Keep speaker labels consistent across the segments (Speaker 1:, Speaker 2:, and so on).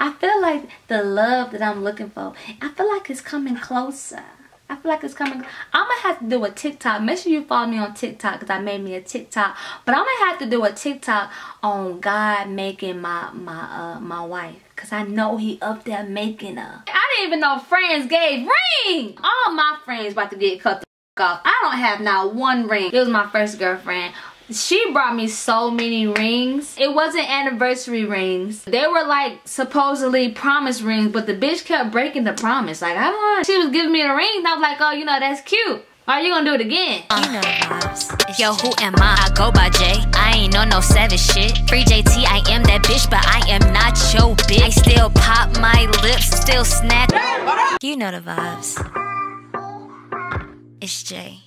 Speaker 1: I feel like the love that I'm looking for, I feel like it's coming closer. I feel like it's coming. I'm gonna have to do a TikTok. Make sure you follow me on TikTok because I made me a TikTok. But I'm gonna have to do a TikTok on God making my my uh my wife. Cause I know he up there making her. I didn't even know friends gave ring. All my friends about to get cut the off. I don't have not one ring. It was my first girlfriend she brought me so many rings. It wasn't anniversary rings. They were like supposedly promise rings, but the bitch kept breaking the promise. Like, I don't know. She was giving me the rings. I was like, oh, you know, that's cute. Are you gonna do it again?
Speaker 2: Uh, you know vibes. Yo, who am I? I go by J. I ain't on no savage shit. Free JT, I am that bitch, but I am not your bitch. I still pop my lips, still snap. You know the vibes. It's Jay.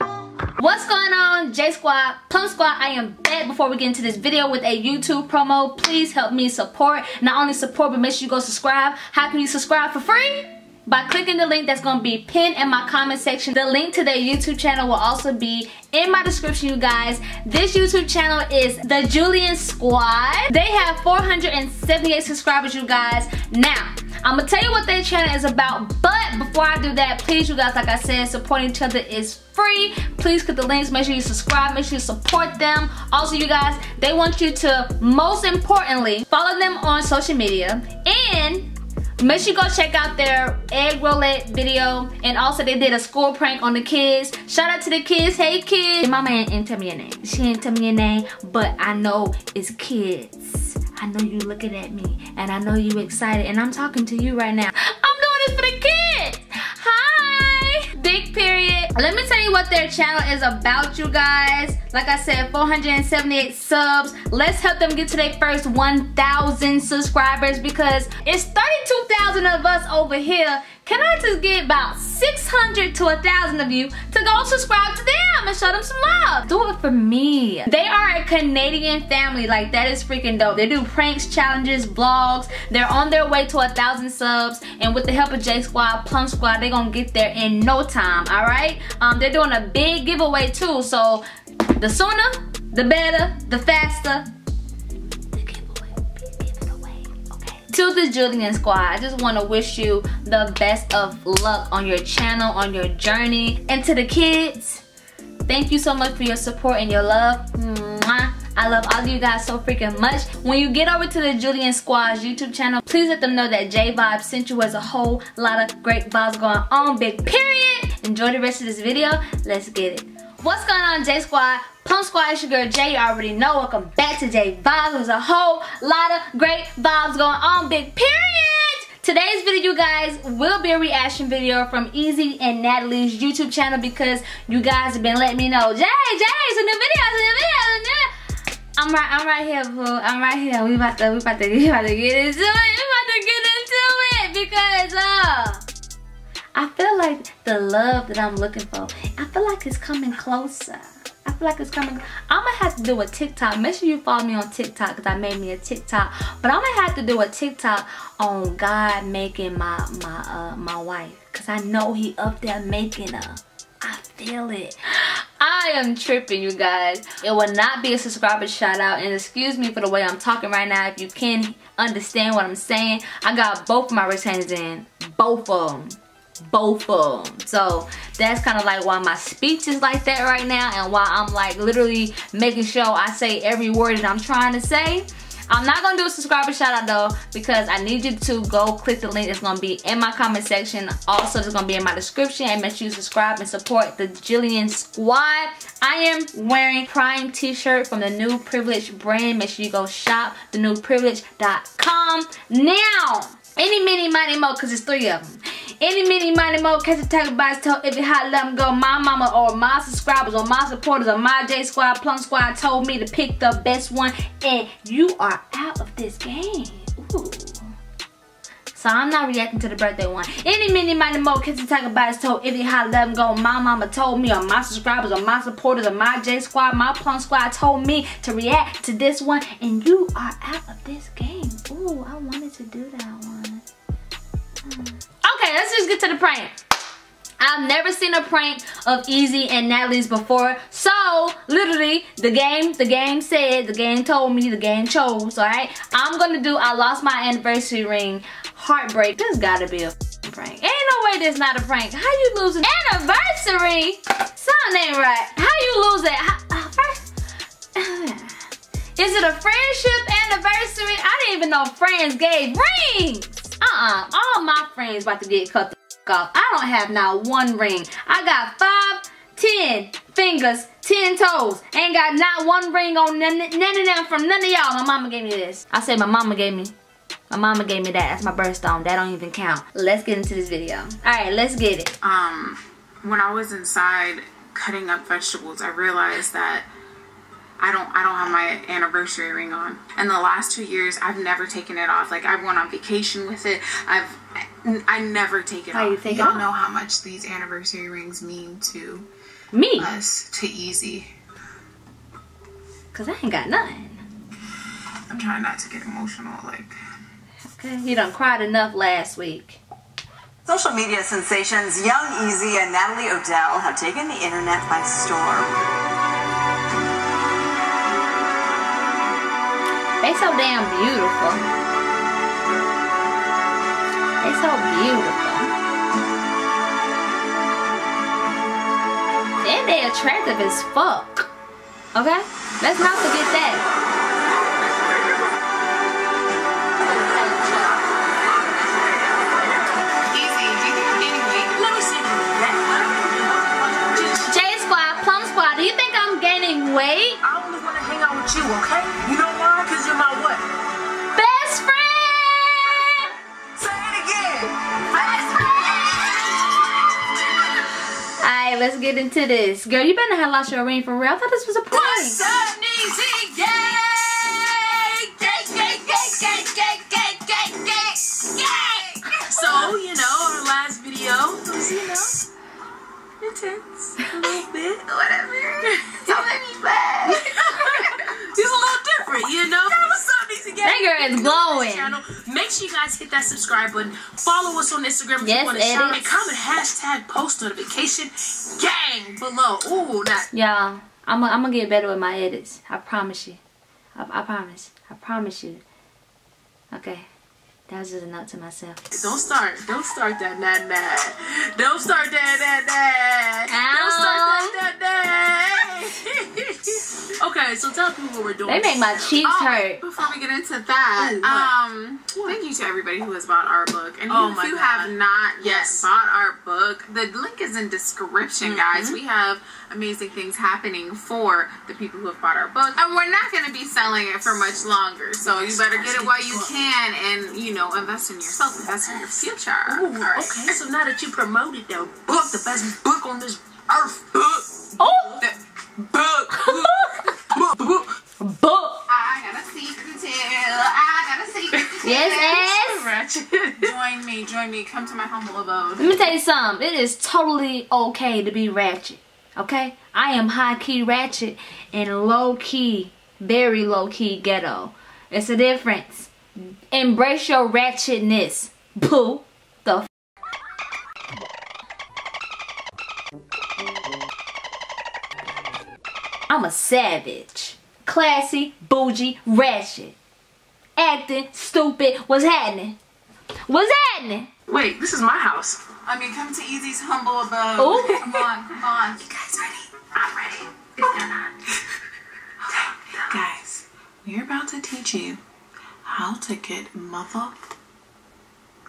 Speaker 1: What's going on, J Squad, Plum Squad? I am back before we get into this video with a YouTube promo. Please help me support. Not only support, but make sure you go subscribe. How can you subscribe for free? By clicking the link that's going to be pinned in my comment section. The link to their YouTube channel will also be in my description, you guys. This YouTube channel is The Julien Squad. They have 478 subscribers, you guys. Now, I'm gonna tell you what their channel is about, but before I do that, please you guys, like I said, supporting each other is free. Please click the links, make sure you subscribe, make sure you support them. Also, you guys, they want you to, most importantly, follow them on social media and Make sure you go check out their egg roulette video. And also they did a school prank on the kids. Shout out to the kids. Hey kids. My man didn't tell me your name. She didn't tell me your name, but I know it's kids. I know you looking at me and I know you excited and I'm talking to you right now. I'm doing this for the kids. Hi. Big period. Let me tell you what their channel is about, you guys. Like I said, 478 subs. Let's help them get to their first 1,000 subscribers because it's 32,000 of us over here can I just get about 600 to 1,000 of you to go subscribe to them and show them some love? Do it for me. They are a Canadian family. Like, that is freaking dope. They do pranks, challenges, vlogs. They're on their way to a 1,000 subs. And with the help of J Squad, Plum Squad, they're going to get there in no time, all right? Um, they're doing a big giveaway, too. So, the sooner, the better, the faster, to the Julien squad, I just want to wish you the best of luck on your channel, on your journey. And to the kids, thank you so much for your support and your love. Mwah. I love all of you guys so freaking much. When you get over to the Julien Squad's YouTube channel, please let them know that J VibZ sent you as a whole lot of great vibes going on. Big period. Enjoy the rest of this video. Let's get it. What's going on, J Squad? Plum Squad, it's your girl Jay. You already know. Welcome back to J VibZ. There's a whole lot of great vibes going on. Big period. Today's video, you guys, will be a reaction video from Ezee and Natalie's YouTube channel because you guys have been letting me know, Jay, Jay, it's a new video, it's a new video, it's a new I'm right, I'm right here, boo. I'm right here. We about to, we about to, we about to get into it. We about to get into it because, uh, I feel like the love that I'm looking for, I feel like it's coming closer. I feel like it's coming. I'm gonna have to do a TikTok. Make sure you follow me on TikTok because I made me a TikTok. But I'm gonna have to do a TikTok on God making my my uh my wife because I know He up there making her. I feel it. I am tripping, you guys. It will not be a subscriber shout out. And excuse me for the way I'm talking right now. If you can understand what I'm saying, I got both of my hands in. Both of them both of them so that's kind of like why my speech is like that right now and why I'm like literally making sure I say every word that I'm trying to say. I'm not gonna do a subscriber shout out though because I need you to go click the link that's gonna be in my comment section. Also it's gonna be in my description and make sure you subscribe and support the Julien squad. I am wearing Prime t-shirt from the New Privilege brand. Make sure you go shop thenewprivilege.com now any mini money mo because it's three of them any, mini, money, mo, catch a tag by tell if you hot, let them go. My mama or my subscribers or my supporters or my J Squad, Plum Squad told me to pick the best one. And you are out of this game. Ooh. So I'm not reacting to the birthday one. Any, mini, money, mo, catch a tag by told if you hot, let them go. My mama told me or my subscribers or my supporters or my J Squad, my Plum Squad told me to react to this one. And you are out of this game. Ooh, I wanted to do that one. Okay, let's just get to the prank. I've never seen a prank of Ezee and Natalie's before. So, literally, the game, the game said, the game told me, the game chose, alright? I'm gonna do I lost my anniversary ring heartbreak. This gotta be a prank. Ain't no way this not a prank. How you lose an anniversary? Something ain't right. How you lose it? Uh, first, is it a friendship anniversary? I didn't even know friends gave rings. Uh-uh. All my friends about to get cut the off. I don't have not one ring. I got five, ten fingers, ten toes. Ain't got not one ring on none, none of them from none of y'all. My mama gave me this. I said my mama gave me my mama gave me that. That's my birthstone. That don't even count. Let's get into this video. All right, let's get it.
Speaker 3: Um, when I was inside cutting up vegetables, I realized that I don't I don't have my anniversary ring on. And the last two years, I've never taken it off. Like I've went on vacation with it. I've I never take it
Speaker 1: How
Speaker 3: off.
Speaker 1: you take it
Speaker 3: Y'all
Speaker 1: off?
Speaker 3: know how much these anniversary rings mean to
Speaker 1: Me,
Speaker 3: us, to Ezee.
Speaker 1: cause I ain't got nothing.
Speaker 3: I'm trying not to get emotional. Like
Speaker 1: Okay, you done cried enough last week.
Speaker 4: Social media sensations Young Ezee and Natalie Odell have taken the internet by storm.
Speaker 1: They so damn beautiful. They so beautiful. And they attractive as fuck. Okay? Let's not forget that.
Speaker 3: Ezee, do you think I'm gaining weight?
Speaker 4: Let me see
Speaker 1: J Squad, Plum Squad, do you think I'm gaining weight?
Speaker 4: I only want to hang out with you, okay? You know Because you're my what?
Speaker 1: Best friend!
Speaker 4: Say it again. Best friend.
Speaker 1: Alright, let's get into this. Girl, you better have lost your ring for real. I thought this was a prank.
Speaker 4: What's up,
Speaker 1: Ezee? Is glowing.
Speaker 4: Channel. Make sure you guys hit that subscribe button. Follow us on Instagram if
Speaker 1: Yes,
Speaker 4: you want to shout and comment hashtag post notification gang below. Ooh, that
Speaker 1: Y'all, I'm gonna get better with my edits. I promise you. I, I promise. I promise you. Okay. That was just a note to myself.
Speaker 4: Don't start. Don't start that mad mad. Don't start that that that. Don't start that that that. okay, so tell people what we're doing.
Speaker 1: They make my cheeks
Speaker 3: Oh,
Speaker 1: hurt.
Speaker 3: Before we get into that,
Speaker 4: Oh, what?
Speaker 3: um, thank you to everybody who has bought our book. And
Speaker 4: Oh
Speaker 3: if you
Speaker 4: God.
Speaker 3: have not yet
Speaker 4: Yes.
Speaker 3: bought our book, the link is in description, guys.
Speaker 4: Mm-hmm.
Speaker 3: We have amazing things happening for the people who have bought our book, and we're not going to be selling it for much longer. So you better get it while you can, and you know, invest in yourself, invest in your future.
Speaker 4: Ooh,
Speaker 3: All right.
Speaker 4: okay, so now that you promoted the book, the best book on this earth, book,
Speaker 1: Oh!
Speaker 3: The book, book, book.
Speaker 1: Book!
Speaker 3: I got a secret to tell. I got a secret to tell.
Speaker 1: Yes, ass!
Speaker 3: Join me, join me. Come to my humble abode.
Speaker 1: Let me tell you something. It is totally okay to be ratchet. Okay? I am high key ratchet and low key, very low key ghetto. It's a difference. Embrace your ratchetness. Boo. The f- I'm a savage. Classy, bougie, ratchet. Acting stupid. What's happening? What's happening?
Speaker 4: Wait, this is my house.
Speaker 3: I mean, come to Ezee's humble abode.
Speaker 1: Ooh.
Speaker 3: Come on, come on. You guys? I'm ready. If you're not. Okay. Guys, we're about to teach you how to get mother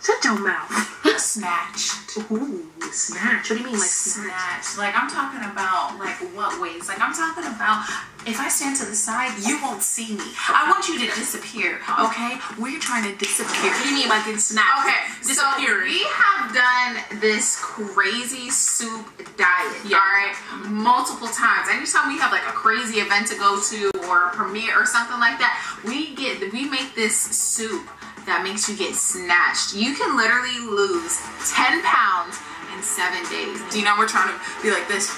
Speaker 4: Shut your mouth.
Speaker 3: Snatched.
Speaker 4: Ooh, snatch. What do you mean, like snatch?
Speaker 3: Snatched. Like, I'm talking about, like, what ways? Like, I'm talking about if I stand to the side, you won't see me. I want you to disappear, okay? We're trying to disappear.
Speaker 4: What do you mean by getting snatched?
Speaker 3: Okay, so we have done this crazy soup diet,
Speaker 4: Yeah.
Speaker 3: all right, multiple times. Anytime we have like a crazy event to go to or a premiere or something like that, we get we make this soup that makes you get snatched. You can literally lose 10 pounds in seven days. Do you know we're trying to be like this?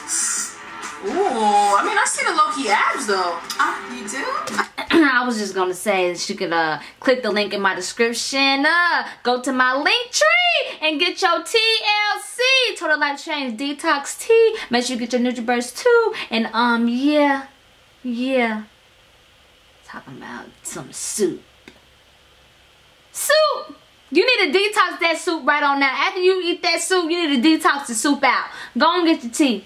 Speaker 4: Ooh, I mean, I see the low key abs though.
Speaker 3: Oh, you do?
Speaker 1: I was just gonna say that you could uh click the link in my description. Uh, go to my link tree and get your TLC Total Life Change Detox Tea. Make sure you get your NutriBurst too. And um yeah, yeah. Talking about some soup. Soup. You need to detox that soup right on now. After you eat that soup, you need to detox the soup out. Go and get your tea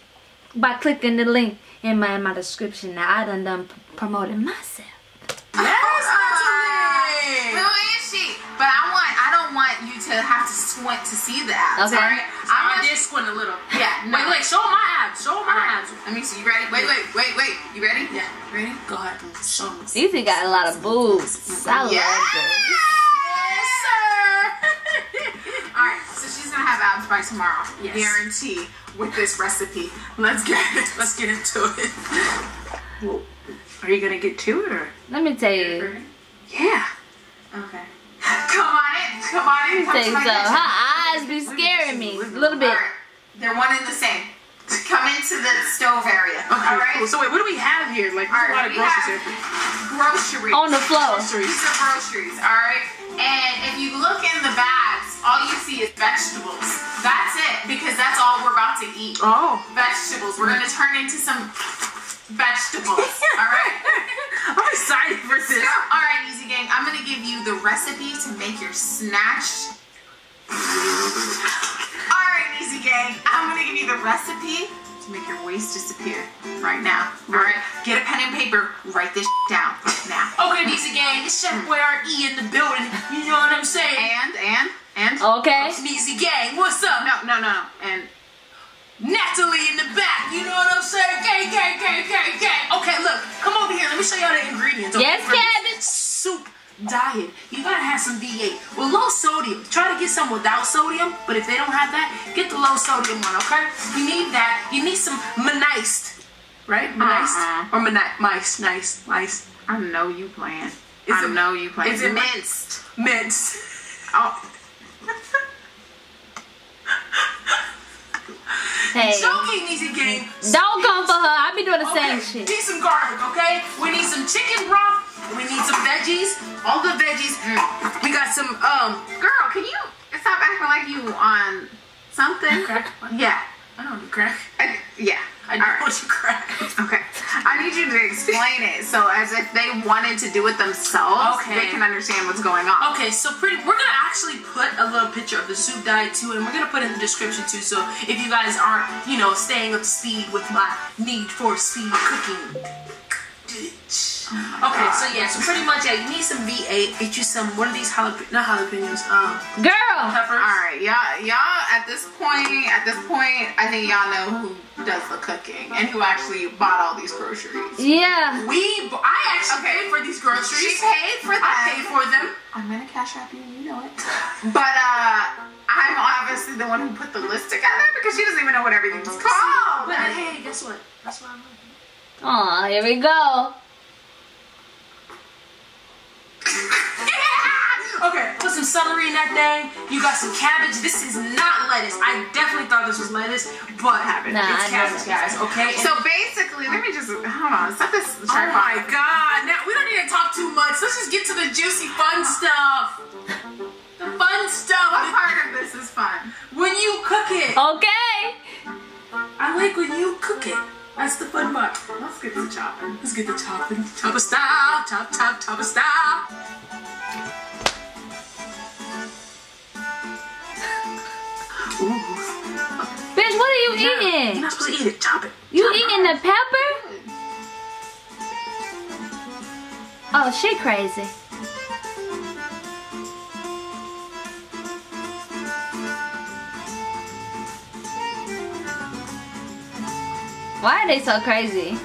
Speaker 1: by clicking the link in my in my description. Now I done done promoting myself.
Speaker 3: Yes, Who is she? But I want I don't want you to have to squint to see the abs.
Speaker 1: Okay.
Speaker 3: Alright?
Speaker 4: I
Speaker 3: I want
Speaker 4: did squint a little.
Speaker 3: Yeah, no.
Speaker 4: Wait, wait, show my abs. Show my
Speaker 3: Alright,
Speaker 4: abs.
Speaker 3: Let me see. You ready? Wait, wait, wait, wait. You ready?
Speaker 4: Yeah.
Speaker 3: Ready?
Speaker 4: Go ahead. Show me.
Speaker 1: Ezee got a lot of boobs. I love
Speaker 3: Yes!
Speaker 1: boobs.
Speaker 3: Yes, sir. All right, so she's gonna have abs by tomorrow,
Speaker 4: Yes.
Speaker 3: guarantee. With this recipe, let's get it.
Speaker 4: Let's get into it. Well, are you gonna get to it or?
Speaker 1: Let me tell you.
Speaker 3: Yeah. Okay. Come on in. Come on in. Come
Speaker 1: Say
Speaker 3: to my
Speaker 1: so. Her eyes be scaring me a little bit.
Speaker 3: All right. They're one and the same. Come into the stove area.
Speaker 4: Okay,
Speaker 3: all right.
Speaker 4: cool. So wait, what do we have here? Like,
Speaker 3: All
Speaker 4: there's a lot of
Speaker 3: we
Speaker 4: groceries
Speaker 3: have
Speaker 4: here.
Speaker 3: groceries.
Speaker 1: On the floor.
Speaker 4: Groceries.
Speaker 3: These are groceries, all right? And if you look in the bags, all you see is vegetables. That's it, because that's all we're about to eat.
Speaker 4: Oh.
Speaker 3: Vegetables. We're gonna turn into some vegetables, all right?
Speaker 4: I'm excited for this.
Speaker 3: All right, Easy Gang, I'm gonna give you the recipe to make your snatch. All right, Easy Gang, I'm gonna give you the recipe to make your waist disappear right now. All right, get a pen and paper, write this down now.
Speaker 4: Okay, Nisa Gang, it's Chef Boy R.E. in the building. You know what I'm saying?
Speaker 3: And and and
Speaker 1: Okay.
Speaker 4: Nisa Gang, what's up?
Speaker 3: no no no no and
Speaker 4: Natalie in the back, you know what I'm saying? Gang, gang, gang, gang, gang. Okay, look, come over here. Let me show y'all the ingredients. Okay?
Speaker 1: Yes,
Speaker 4: For
Speaker 1: cabbage.
Speaker 4: Soup diet. You gotta have some V8 with low sodium. Try to get some without sodium, but if they don't have that, get the low sodium one. Okay? You need that. You need some Maniced, right? Maniced
Speaker 3: Uh-uh.
Speaker 4: or Mani- mice, nice, mice,
Speaker 3: I know you playing.
Speaker 4: Is
Speaker 3: I know you playing.
Speaker 4: is it-
Speaker 3: minced?
Speaker 4: mince.
Speaker 3: Oh,
Speaker 1: Hey.
Speaker 4: Joking, Easy Gang.
Speaker 1: Don't come for her. I be doing the same
Speaker 4: Okay,
Speaker 1: shit.
Speaker 4: Need some garlic, okay? We need some chicken broth. We need some veggies. All the veggies. We got some um.
Speaker 3: girl, can you stop acting like you on something?
Speaker 4: Crack.
Speaker 3: Yeah.
Speaker 4: I don't do crack.
Speaker 3: I, yeah.
Speaker 4: I don't
Speaker 3: right.
Speaker 4: do crack.
Speaker 3: Okay. I need you to explain it so as if they wanted to do it themselves,
Speaker 4: Okay.
Speaker 3: they can understand what's going on.
Speaker 4: Okay, so pretty. We're gonna actually put a little picture of the soup diet too, and we're gonna put it in the description too. So if you guys aren't, you know, staying up to speed with my need for speed cooking. Okay, so yeah, so pretty much, yeah, you need some V8. Get you some. What are these jalapeno? Not jalapenos. Um,
Speaker 1: Girl.
Speaker 4: peppers.
Speaker 3: All right, y'all, y'all at this point, at this point, I think y'all know who does the cooking and who actually bought all these groceries.
Speaker 1: Yeah.
Speaker 4: We, I actually
Speaker 3: Okay.
Speaker 4: paid for these groceries.
Speaker 3: She paid for them.
Speaker 4: I paid for them.
Speaker 3: I'm gonna cash out you, you know it. But uh, I'm obviously the one who put the list together because she doesn't even know what everything's called.
Speaker 4: But hey, guess what? That's what I'm.
Speaker 1: Aw, here we go.
Speaker 4: Okay, put some celery in that thing. You got some cabbage. This is not lettuce. I definitely thought this was lettuce, but
Speaker 3: Cabbage.
Speaker 1: Nah, I
Speaker 4: it's
Speaker 1: know
Speaker 4: cabbage, guys. Okay.
Speaker 3: So basically, let me just hold on. Set this
Speaker 4: oh my
Speaker 3: tripod.
Speaker 4: god! Now we don't need to talk too much. Let's just get to the juicy, fun stuff. The fun
Speaker 3: What
Speaker 4: stuff.
Speaker 3: part of this is fun?
Speaker 4: When you cook it,
Speaker 1: Okay.
Speaker 4: I like when you cook it. That's the fun part.
Speaker 3: Let's get to chopping.
Speaker 4: Let's get the chopping. Chopper style. Chop, chop, chopper style. Ooh.
Speaker 1: Bitch, what are you eating?
Speaker 4: You're
Speaker 1: eating?
Speaker 4: not supposed to eat it. Chop it.
Speaker 1: You
Speaker 4: Chop it.
Speaker 1: eating the pepper? Oh, she crazy. Why are they so crazy?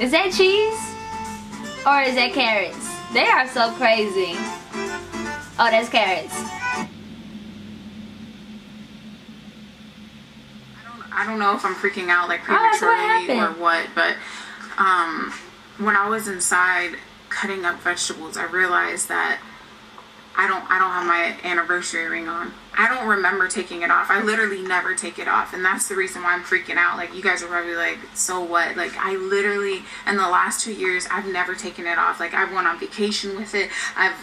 Speaker 1: Is that cheese? Or is that carrots? They are so crazy. Oh, that's carrots.
Speaker 3: I don't, I don't know if I'm freaking out like
Speaker 1: Oh, what
Speaker 3: prematurely or what, but um, when I was inside cutting up vegetables, I realized that I don't I don't have my anniversary ring on. I don't remember taking it off. I literally never take it off. And that's the reason why I'm freaking out. Like you guys are probably like, so what? Like I literally in the last two years I've never taken it off. Like I've went on vacation with it. I've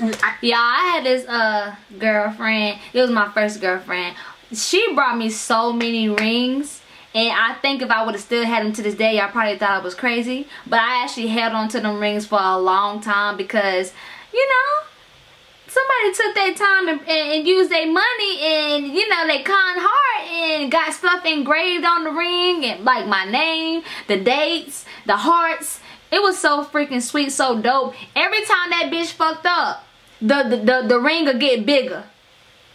Speaker 1: I, yeah, I had this uh girlfriend. It was my first girlfriend. She brought me so many rings. And I think if I would have still had them to this day, I probably thought I was crazy. But I actually held on to them rings for a long time because, you know, somebody took their time and, and, used their money and you know they con hard and got stuff engraved on the ring and like my name the dates the hearts. It was so freaking sweet so dope. Every time that bitch fucked up the the, the, the ring would get bigger.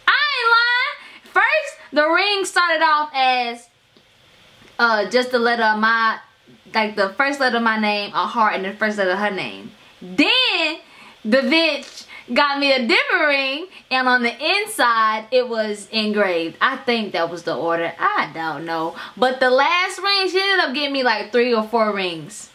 Speaker 1: I ain't lying. First the ring started off as uh just the letter of my like the first letter of my name a heart and the first letter of her name. Then the bitch got me a different ring and on the inside it was engraved. I think that was the order. I don't know. But the last ring she ended up getting me like three or four rings.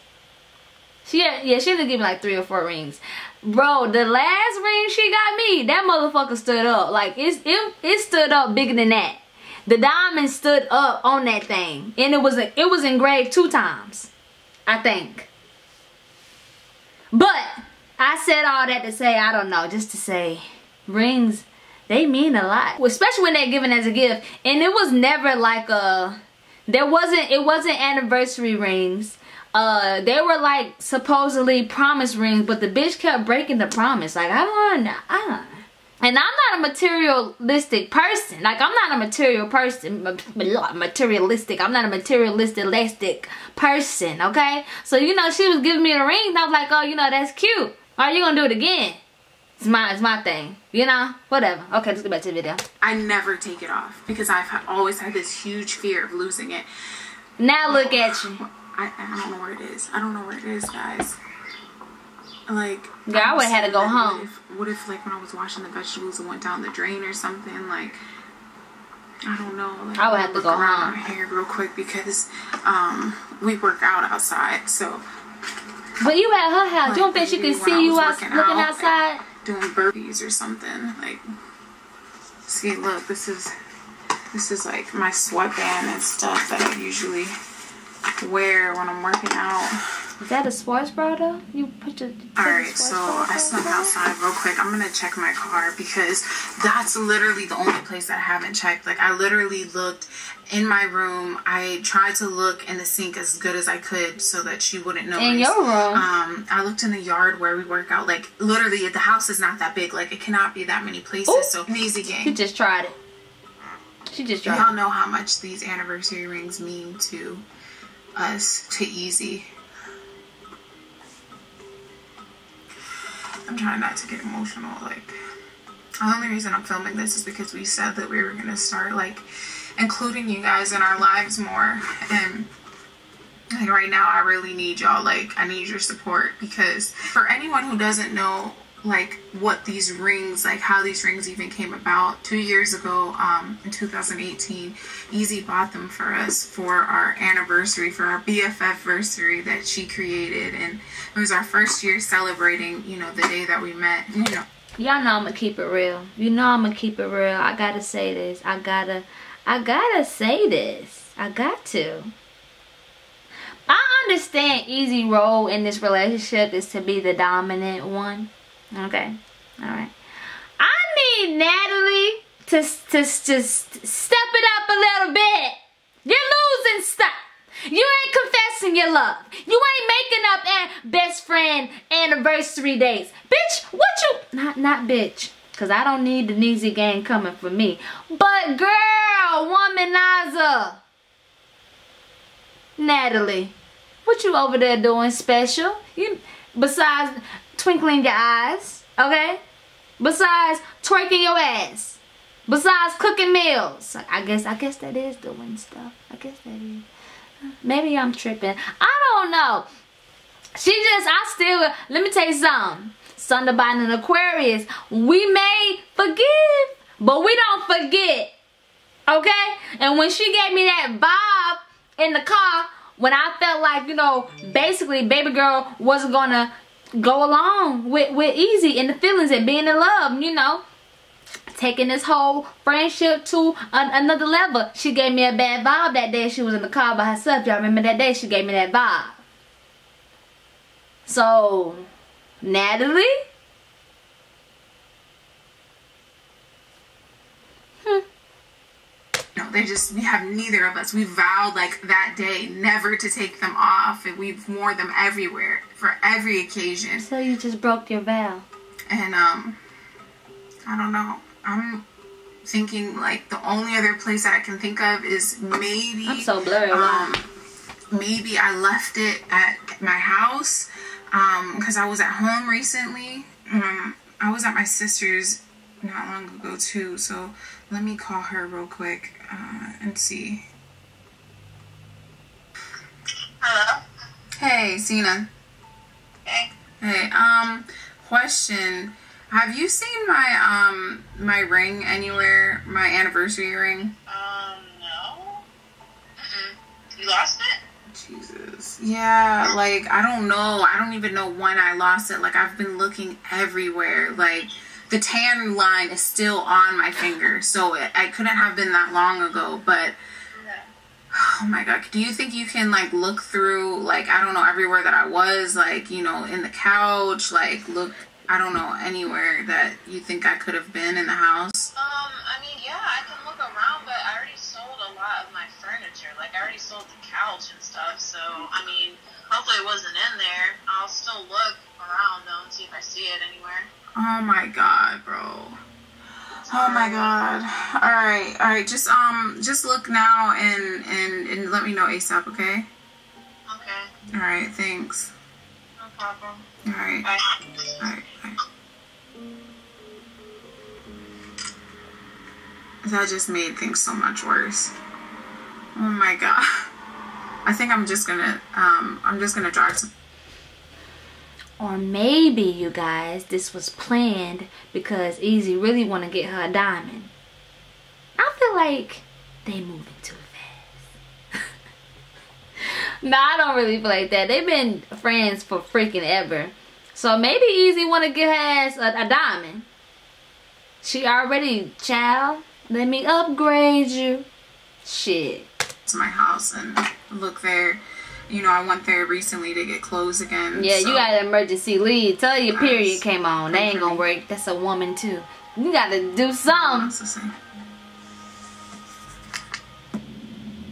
Speaker 1: She had, yeah she ended up getting me like three or four rings. Bro the last ring she got me that motherfucker stood up. Like it's it, it stood up bigger than that. The diamond stood up on that thing and it was a, it was engraved two times i think. But I said all that to say, I don't know, just to say rings, they mean a lot. Especially when they're given as a gift. And it was never like a, there wasn't, it wasn't anniversary rings. Uh, they were like supposedly promise rings, but the bitch kept breaking the promise. Like, I don't, I don't, and I'm not a materialistic person. Like, I'm not a material person. Materialistic. I'm not a materialistic elastic person, okay? So, you know, she was giving me the ring. I was like, oh, you know, that's cute. Are you gonna do it again? It's my, it's my thing. You know? Whatever. Okay, let's get back to the video.
Speaker 3: I never take it off because I've always had this huge fear of losing it.
Speaker 1: Now look oh, at you.
Speaker 3: I, I don't know where it is. I don't know where it is, guys. Like,
Speaker 1: yeah, I would have had to go home.
Speaker 3: What if, what if, like, when I was washing the vegetables, it went down the drain or something? Like, I don't know. Like,
Speaker 1: I would have to go
Speaker 3: home. Hair real quick because um, we work out outside, so
Speaker 1: but you at her house. Like, you don't think she can see you out looking out, outside?
Speaker 3: doing burpees or something. Like, see, look, this is this is like my sweatband and stuff that I usually wear when I'm working out.
Speaker 1: Is that a sports bra though? You put your.
Speaker 3: Alright, so I snuck outside real quick. I'm gonna check my car because that's literally the only place that I haven't checked. Like, I literally looked in my room. I tried to look in the sink as good as I could so that she wouldn't notice.
Speaker 1: In your room?
Speaker 3: Um, I looked in the yard where we work out. Like, literally, the house is not that big. Like, it cannot be that many places. Ooh. So, an easy game.
Speaker 1: She just tried it. She just tried
Speaker 3: Y'all know how much these anniversary rings mean to us, to Ezee. I'm trying not to get emotional. Like, the only reason I'm filming this is because we said that we were going to start, like, including you guys in our lives more. And, like, right now, I really need y'all. Like, I need your support because for anyone who doesn't know like what these rings like how these rings even came about. Two years ago um, in 2018 Ezee bought them for us for our anniversary for our bff anniversary that she created. And it was our first year celebrating you know the day that we met. You know
Speaker 1: y'all know i'm gonna keep it real. You know i'm gonna keep it real. I gotta say this. I gotta i gotta say this. I got to. I understand Ezee role in this relationship is to be the dominant one Okay. All right. I need Natalie to, to, to step it up a little bit. You're losing stuff. You ain't confessing your love. You ain't making up and best friend anniversary days. Bitch, what you... Not, not bitch. Because I don't need the Neezy gang coming for me. But girl, womanizer. Natalie, what you over there doing special? You Besides twinkling your eyes, okay? Besides twerking your ass. Besides cooking meals. I guess I guess that is doing stuff. I guess that is. Maybe I'm tripping. I don't know. She just, I still, let me tell you something. Thunderbite and Aquarius, we may forgive, but we don't forget. Okay? And when she gave me that vibe in the car, when I felt like, you know, basically baby girl wasn't gonna go along with with Ezee and the feelings and being in love. You know, taking this whole friendship to an, another level. She gave me a bad vibe that day. She was in the car by herself. Y'all remember that day? She gave me that vibe. So, Natalie.
Speaker 3: No, they just we have neither of us. We vowed like that day never to take them off, and we've worn them everywhere for every occasion.
Speaker 1: So you just broke your vow.
Speaker 3: And um, I don't know. I'm thinking like the only other place that I can think of is maybe
Speaker 1: I'm so blurry.
Speaker 3: um, maybe I left it at my house um, because I was at home recently. Um, I was at my sister's not long ago too. So let me call her real quick uh, and see.
Speaker 5: Hello.
Speaker 3: Hey, Cena.
Speaker 5: Hey.
Speaker 3: Hey, um, question. Have you seen my um my ring anywhere? My anniversary ring?
Speaker 5: Um, no. Mm-mm. You lost it?
Speaker 3: Jesus. Yeah, like I don't know. I don't even know when I lost it. Like I've been looking everywhere. Like the tan line is still on my finger, so it, I couldn't have been that long ago. But oh my god, do you think you can like look through like I don't know everywhere that I was, like you know in the couch, like look I don't know anywhere that you think I could have been in the house?
Speaker 5: Um, I mean, yeah, I can look around, but I already sold a lot of my furniture. Like, I already sold the couch and stuff. So, I mean, hopefully it wasn't in there. I'll still look around though and see if I see it anywhere.
Speaker 3: Oh my god, bro. Oh my god. All right, all right. Just um, just look now and and and let me know ASAP, okay?
Speaker 5: Okay,
Speaker 3: All right, thanks.
Speaker 5: no problem.
Speaker 3: All right,
Speaker 5: Bye.
Speaker 3: all right, bye. That just made things so much worse. Oh my god. I think I'm just gonna um, I'm just gonna drive to.
Speaker 1: Or maybe, you guys, this was planned because Ezee really want to get her a diamond. I feel like they moving too fast. nah, I don't really feel like that. They've been friends for freaking ever. So maybe Ezee want to get her ass a, a diamond. She already, child, let me upgrade you. Shit.
Speaker 3: to my house and look there. You know, I went there recently to get clothes again.
Speaker 1: Yeah,
Speaker 3: so-
Speaker 1: you got an emergency leave. Tell your period came on. They ain't gonna work. That's a woman too. You gotta do something.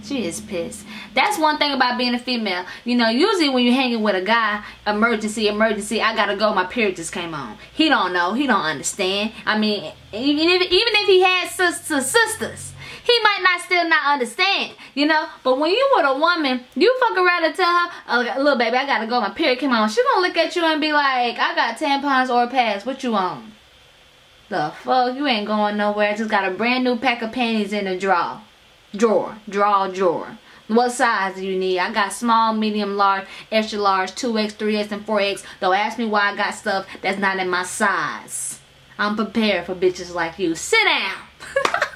Speaker 1: She is pissed. That's one thing about being a female. You know, usually when you're hanging with a guy, emergency, emergency, I gotta go, my period just came on. He don't know. He don't understand. I mean, even if, even if he had sisters, sisters, he might not still not understand, you know? But when you with a woman, you fuck around and tell her, oh, little baby, I gotta go, my period came on. She gonna look at you and be like, I got tampons or pads. What you on? The fuck? You ain't going nowhere. I just got a brand new pack of panties in the drawer drawer, drawer, drawer. What size do you need? I got small, medium, large, extra large, 2X, 3X, and 4X. Don't ask me why I got stuff that's not in my size. I'm prepared for bitches like you. Sit down.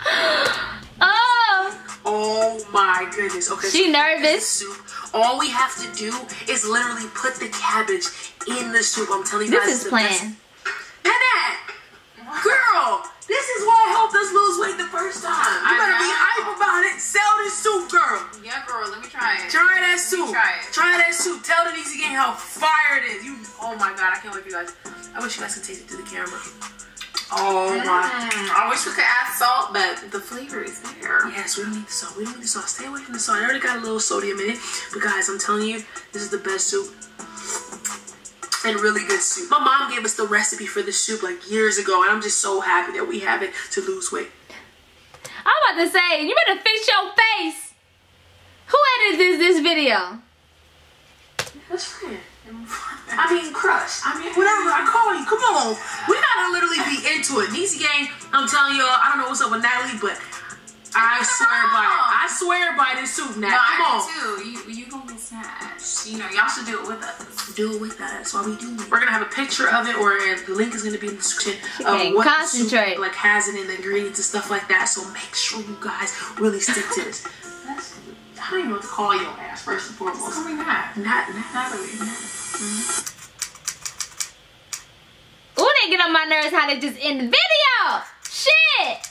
Speaker 1: oh,
Speaker 4: Oh my goodness. Okay.
Speaker 1: She
Speaker 4: so
Speaker 1: nervous.
Speaker 4: Soup. All we have to do is literally put the cabbage in the soup. I'm telling you
Speaker 1: this
Speaker 4: guys.
Speaker 1: is
Speaker 4: it's the
Speaker 1: planned.
Speaker 4: best- Nanette! Girl! This is why I helped us lose weight the first time. You
Speaker 3: I
Speaker 4: better be hype about it. Sell this soup, girl.
Speaker 3: Yeah, girl, let me try it.
Speaker 4: Try that soup.
Speaker 3: try it.
Speaker 4: Try that soup. Tell Denise again how fire it is. You. Oh my god, I can't wait for you guys. I wish you guys could taste it through the camera. Oh my.
Speaker 3: Mm, I wish we could add salt, but the flavor is there.
Speaker 4: Yes, we don't need the salt. We don't need the salt. Stay away from the salt. I already got a little sodium in it. But guys, I'm telling you, this is the best soup. And really good soup. My mom gave us the recipe for this soup like years ago, and I'm just so happy that we have it to lose weight.
Speaker 1: I'm about to say, you better fix your face. Who edited this this video?
Speaker 4: What's friend? I mean, crush. I mean, whatever I call you. Come on. We gotta literally be into it. Niecy gang, I'm telling y'all, I don't know what's up with Natalie, but I swear by it. I swear by this soup now.
Speaker 3: No,
Speaker 4: Come
Speaker 3: I
Speaker 4: on.
Speaker 3: too. You you gonna get snatched. You know, y'all should do it with us.
Speaker 4: do it with us. That's why we do it. We're gonna have a picture of it, or the link is gonna be in the description
Speaker 1: can't
Speaker 4: of what the soup, like has it in the ingredients and stuff like that. So make sure you guys really stick to this. That's
Speaker 3: I don't even know what to call your ass first and foremost. Call me Nat. Nat, Nat, Natalie. Nat. Mm-hmm.
Speaker 1: Ooh, they get on my nerves how they just end the video. Shit.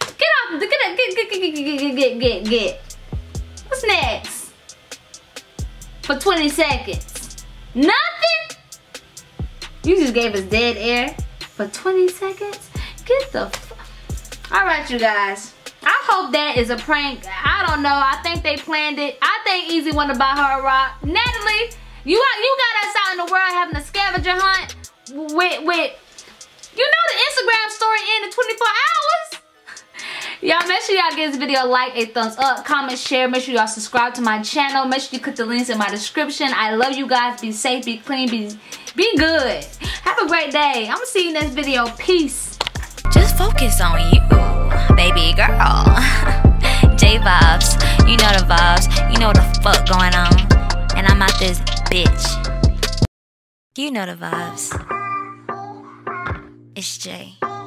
Speaker 1: Get off. Get. Get, get, get, get, get, get, get. What's next? For 20 seconds. Nothing? You just gave us dead air for 20 seconds? Get the Alright, you guys. I hope that is a prank. I don't know. I think they planned it. I think Ezee want to buy her a rock. Natalie, you, you got us out in the world having a scavenger hunt with, with, you know the Instagram story in the 24 hours? Y'all make sure y'all give this video a like, a thumbs up, comment, share. Make sure y'all subscribe to my channel. Make sure you click the links in my description. I love you guys. Be safe, be clean, be, be good. Have a great day. I'm gonna see you in this video. Peace.
Speaker 2: Just focus on you, baby girl. J VibZ, you know the vibes. You know the fuck going on. And I'm out this bitch. You know the vibes. It's Jay.